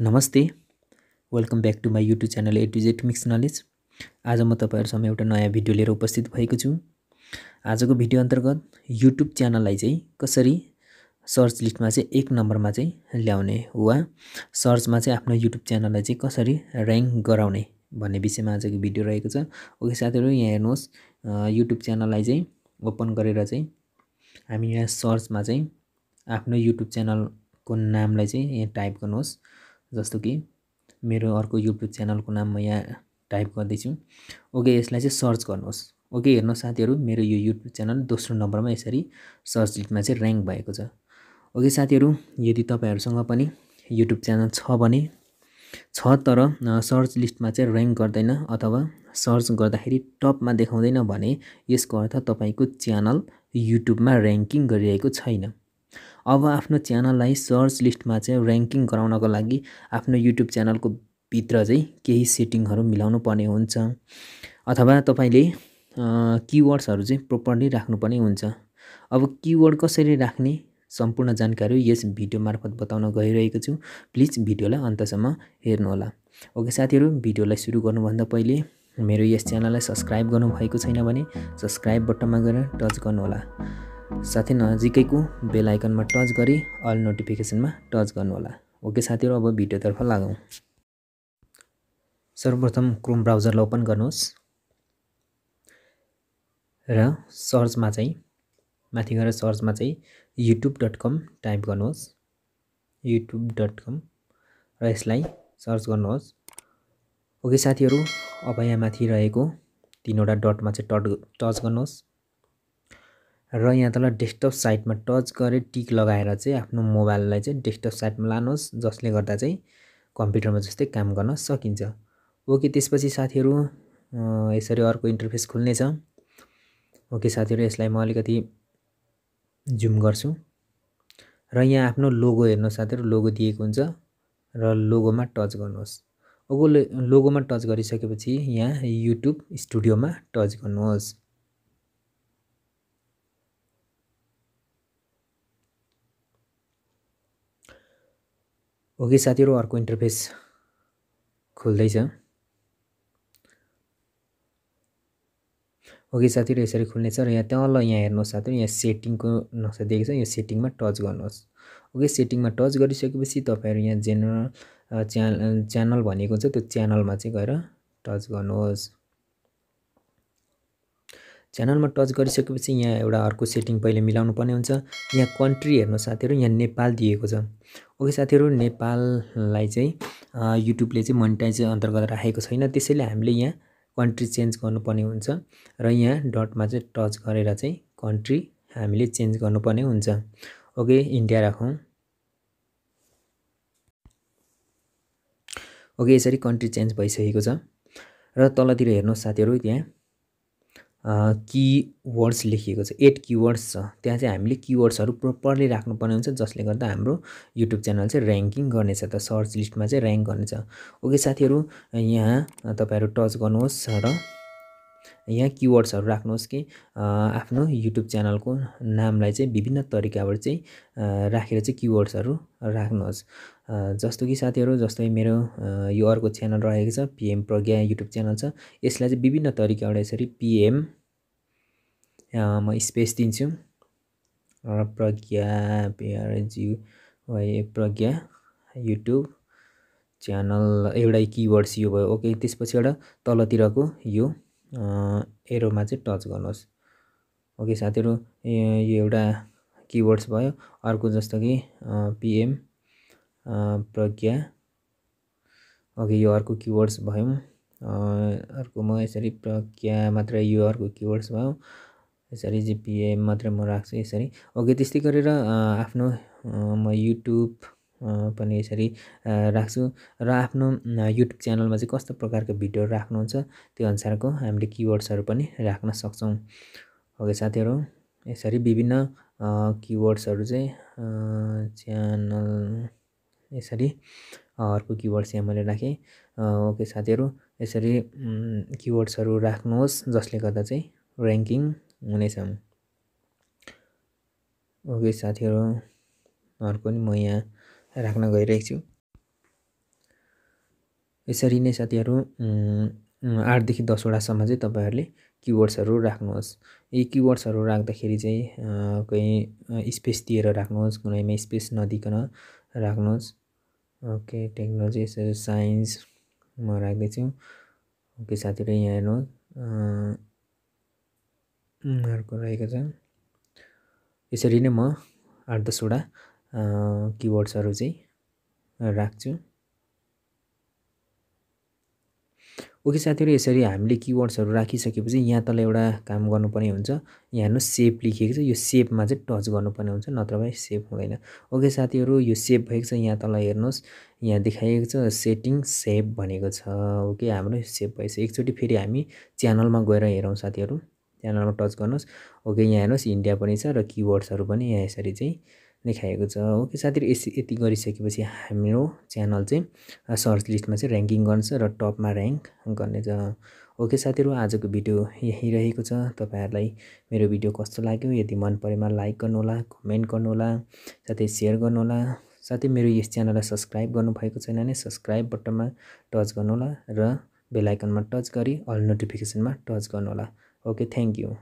नमस्ते। Welcome back to my YouTube channel A to mix knowledge आज म तपाईँहरूसँग एउटा नयाँ भिडियो लिएर उपस्थित भएको छु। आजको भिडियो अन्तर्गत युट्युब च्यानललाई चाहिँ कसरी सर्च लिस्टमा चाहिँ एक नम्बरमा चाहिँ ल्याउने वा सर्चमा चाहिँ आफ्नो युट्युब च्यानललाई चाहिँ कसरी ऱ्याङ्क गराउने भन्ने विषयमा आजको भिडियो रहेको छ। ओके साथीहरू यहाँ हेर्नुहोस् युट्युब च्यानललाई चाहिँ ओपन गरेर चाहिँ हामी यहाँ सर्चमा चाहिँ आफ्नो युट्युब च्यानलको नामलाई चाहिँ यहाँ टाइप गर्नुहोस्। जस्तो कि मेरो अर्को युट्युब च्यानलको नाम म यहाँ टाइप गर्दैछु। ओके यसलाई चाहिँ सर्च गर्नुहोस्। ओके हेर्नुहोस् साथीहरू मेरो यो युट्युब च्यानल दोस्रो नम्बरमा यसरी सर्च लिस्टमा चाहिँ ऱ्याङ्क भएको छ। ओके साथीहरू यदि तपाईँहरूसँग पनि युट्युब च्यानल छ भने छ तर सर्च लिस्टमा चाहिँ ऱ्याङ्क गर्दैन अथवा सर्च गर्दाखेरि टपमा देखाउँदैन भने यसको अर्थ तपाईँको च्यानल युट्युबमा ऱ्याङ्किङ गरिरहेको छैन। अब आफ्नो च्यानललाई सर्च लिस्टमा चाहिँ ऱ्याङ्किङ गराउनको लागि आफ्नो युट्युब च्यानलको भित्र चाहिँ केही सेटिङहरू मिलाउनु पर्ने हुन्छ। अथवा तपाईँले किवर्ड्सहरू चाहिँ प्रोपरली राख्नुपर्ने हुन्छ। अब किवर्ड कसरी राख्ने सम्पूर्ण जानकारी यस भिडियो मार्फत बताउन गइरहेको छु। प्लिज भिडियोलाई अन्तसम्म हेर्नुहोला। ओके साथीहरू भिडियोलाई सुरु गर्नुभन्दा पहिले मेरो यस च्यानललाई सब्सक्राइब गर्नुभएको छैन भने सब्सक्राइब बटनमा गएर टच गर्नुहोला। साथै नजिकैको बेल आइकनमा टच गरी अल नोटिफिकेसनमा टच गर्नुहोला। ओके साथीहरू अब भिडियोतर्फ लागौँ। सर्वप्रथम क्रोम ब्राउजरलाई ओपन गर्नुहोस् र सर्चमा चाहिँ माथि गएर सर्चमा चाहिँ युट्युब डट कम टाइप गर्नुहोस्। युट्युब डट कम र यसलाई सर्च गर्नुहोस्। ओके साथीहरू अब यहाँ माथि रहेको तिनवटा डटमा चाहिँ टट टच गर्नुहोस्। र यहाँ तल डेस्कटप साइटमा टच गरे टिक लगाएर चाहिँ आफ्नो मोबाइललाई चाहिँ डेस्कटप साइटमा लानुहोस् जसले गर्दा चाहिँ कम्प्युटरमा जस्तै काम गर्न सकिन्छ। ओके त्यसपछि साथीहरू यसरी अर्को इन्टरफेस खुल्नेछ ओके साथीहरू यसलाई म अलिकति जुम गर्छु। र यहाँ आफ्नो लोगो हेर्नु साथीहरू लोगो दिएको हुन्छ र लोगोमा टच गर्नुहोस्। ओगो लोगोमा टच गरिसकेपछि यहाँ युट्युब स्टुडियोमा टच गर्नुहोस्। ओके साथीहरू अर्को इन्टरफेस खुल्दैछ। ओके साथीहरू यसरी खुल्नेछ र यहाँ तल यहाँ हेर्नुहोस् साथीहरू यहाँ सेटिङको नक्सा दिएको छ। यो सेटिङमा टच गर्नुहोस्। ओके सेटिङमा टच गरिसकेपछि तपाईँहरू यहाँ जेनरल च्या च्यानल भनेको छ त्यो च्यानलमा चाहिँ गएर टच गर्नुहोस्। च्यानलमा टच गरिसकेपछि यहाँ एउटा अर्को सेटिङ पहिले मिलाउनु पर्ने हुन्छ। यहाँ कन्ट्री हेर्नु साथीहरू यहाँ नेपाल दिएको छ। ओके साथीहरू नेपाललाई चाहिँ युट्युबले चाहिँ मोनिटाइज अन्तर्गत राखेको छैन। त्यसैले हामीले यहाँ कन्ट्री चेन्ज गर्नुपर्ने हुन्छ र यहाँ डटमा चाहिँ टच गरेर चाहिँ कन्ट्री हामीले चेन्ज गर्नुपर्ने हुन्छ। ओके इन्डिया राखौँ। ओके यसरी कन्ट्री चेन्ज भइसकेको छ। र तलतिर हेर्नुहोस् साथीहरू त्यहाँ किवर्ड्स लेखिएको छ। एट किवर्ड्स छ। त्यहाँ चाहिँ हामीले किवर्ड्सहरू प्रोपरली राख्नुपर्ने हुन्छ जसले गर्दा हाम्रो युट्युब च्यानल चाहिँ ऱ्याङ्किङ गर्नेछ त। सर्च लिस्टमा चाहिँ ऱ्याङ्क गर्नेछ। ओके साथीहरू यहाँ तपाईँहरू टच गर्नुहोस् र यहाँ किवर्ड्सहरू राख्नुहोस् कि आफ्नो युट्युब च्यानलको नामलाई चाहिँ विभिन्न तरिकाबाट चाहिँ राखेर चाहिँ किवर्ड्सहरू राख्नुहोस्। जस्तो कि साथीहरू जस्तै मेरो यो अर्को च्यानल रहेको छ पिएम प्रज्ञा युट्युब च्यानल छ। यसलाई चाहिँ विभिन्न तरिकाबाट यसरी पिएम म स्पेस दिन्छु Pragya PRG Pragya YouTube channel एउटै किवर्ड्स यो भयो. ओके त्यसपछि एउटा तलतिरको यो एरोमा चाहिँ टच गर्नुहोस्. ओके साथीहरू यो एउटा किवर्ड्स भयो. अर्को जस्तो कि पिएम प्रज्ञा ओके यो अर्को किवर्ड्स भयो। अर्को म यसरी प्रज्ञा मात्रै यो अर्को किवर्ड्स भयो। यसरी पिएम मात्रै म राख्छु यसरी। ओके त्यस्तै गरेर आफ्नो म युट्युब पनि यसरी राख्छु। र आफ्नो युट्युब च्यानलमा चाहिँ कस्तो प्रकारको भिडियोहरू राख्नुहुन्छ त्यो अनुसारको हामीले किवर्ड्सहरू पनि राख्न सक्छौँ। ओके साथीहरू यसरी विभिन्न किवर्ड्सहरू चाहिँ च्यानल यसरी अर्को किवर्ड्स यहाँ मैले राखेँ। ओके साथीहरू यसरी किवर्ड्सहरू राख्नुहोस् जसले गर्दा चाहिँ ऱ्याङ्किङ हुनेछ ओके साथीहरू अर्को नि म यहाँ राख्न गइरहेको छु। यसरी नै साथीहरू आठदेखि दसवटासम्म चाहिँ तपाईँहरूले किवर्ड्सहरू राख्नुहोस्। यी किवर्ड्सहरू राख्दाखेरि चाहिँ कहीँ स्पेस दिएर राख्नुहोस् कुनैमा स्पेस नदिकन राख्नुहोस्। ओके टेक्नोलोजी यसरी साइन्स म राख्दैछु। ओके साथीहरू यहाँ हेर्नुहोस्। अर्को रहेको छ। यसरी नै म आठ दसवटा किवर्ड्सहरू चाहिँ राख्छु। ओके साथीहरू यसरी हामीले किवर्ड्सहरू राखिसकेपछि यहाँ तल एउटा काम गर्नुपर्ने हुन्छ। यहाँ हेर्नु सेप लेखिएको छ। यो सेपमा चाहिँ टच गर्नुपर्ने हुन्छ नत्र भए सेप हुँदैन। ओके साथीहरू यो सेप भएको छ। यहाँ तल हेर्नुहोस् यहाँ देखाइएको छ सेटिङ सेप भनेको छ। ओके हाम्रो सेप भएछ एकचोटि फेरि हामी च्यानलमा गएर हेरौँ साथीहरू। च्यानलमा टच गर्नुहोस्। ओके यहाँ हेर्नुहोस् इन्डिया पनि छ र किवर्ड्सहरू पनि यहाँ यसरी चाहिँ देखाएको छ। ओके साथीहरू यस यति गरिसकेपछि हाम्रो च्यानल चाहिँ सर्च लिस्टमा चाहिँ ऱ्याङ्किङ गर्छ र टपमा ऱ्याङ्क गर्नेछ ओके साथीहरू आजको भिडियो यहीँ रहेको छ। तपाईँहरूलाई मेरो भिडियो कस्तो लाग्यो यदि मन परेमा लाइक गर्नुहोला कमेन्ट गर्नुहोला साथै सेयर गर्नुहोला। साथै मेरो यस च्यानललाई सब्सक्राइब गर्नुभएको छैन भने सब्सक्राइब बटनमा टच गर्नुहोला र बेलायकनमा टच गरी अल नोटिफिकेसनमा टच गर्नुहोला। Okay thank you